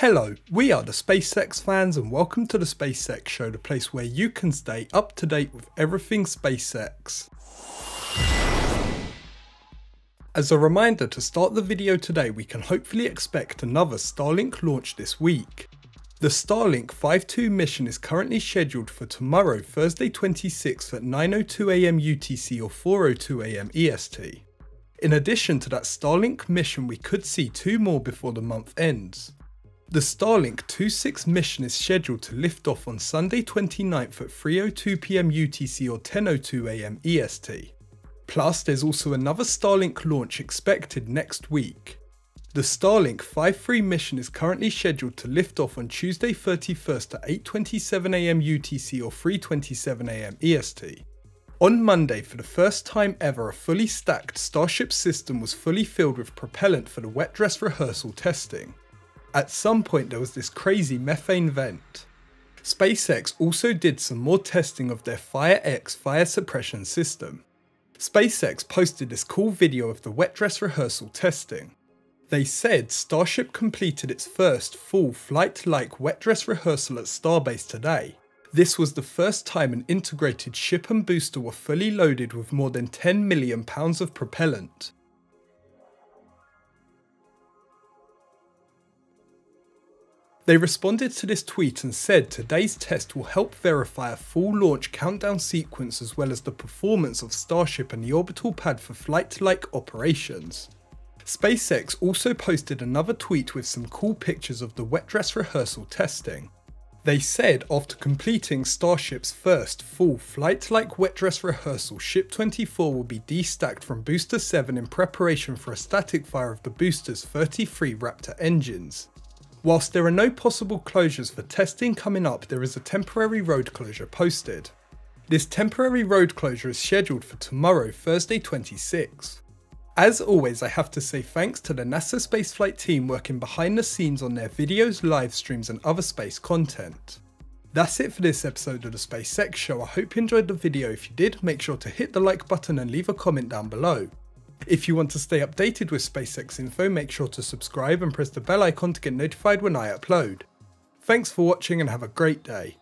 Hello, we are the SpaceX fans and welcome to the SpaceX Show, the place where you can stay up to date with everything SpaceX. As a reminder to start the video today, we can hopefully expect another Starlink launch this week. The Starlink 5.2 mission is currently scheduled for tomorrow, Thursday 26th at 9.02am UTC or 4.02am EST. In addition to that Starlink mission, we could see two more before the month ends. The Starlink 26 mission is scheduled to lift off on Sunday 29th at 3.02pm UTC or 10.02am EST. Plus, there's also another Starlink launch expected next week. The Starlink 5.3 mission is currently scheduled to lift off on Tuesday 31st at 8.27am UTC or 3.27am EST. On Monday, for the first time ever, a fully stacked Starship system was fully filled with propellant for the wet dress rehearsal testing. At some point there was this crazy methane vent. SpaceX also did some more testing of their Fire-X fire suppression system. SpaceX posted this cool video of the wet dress rehearsal testing. They said Starship completed its first full flight-like wet dress rehearsal at Starbase today. This was the first time an integrated ship and booster were fully loaded with more than 10 million pounds of propellant. They responded to this tweet and said today's test will help verify a full launch countdown sequence as well as the performance of Starship and the orbital pad for flight-like operations. SpaceX also posted another tweet with some cool pictures of the wet dress rehearsal testing. They said after completing Starship's first full flight-like wet dress rehearsal, Ship 24 will be destacked from Booster 7 in preparation for a static fire of the booster's 33 Raptor engines. Whilst there are no possible closures for testing coming up, there is a temporary road closure posted. This temporary road closure is scheduled for tomorrow, Thursday 26. As always, I have to say thanks to the NASA spaceflight team working behind the scenes on their videos, live streams and other space content. That's it for this episode of the SpaceX Show. I hope you enjoyed the video. If you did, make sure to hit the like button and leave a comment down below. If you want to stay updated with SpaceX info, make sure to subscribe and press the bell icon to get notified when I upload. Thanks for watching and have a great day.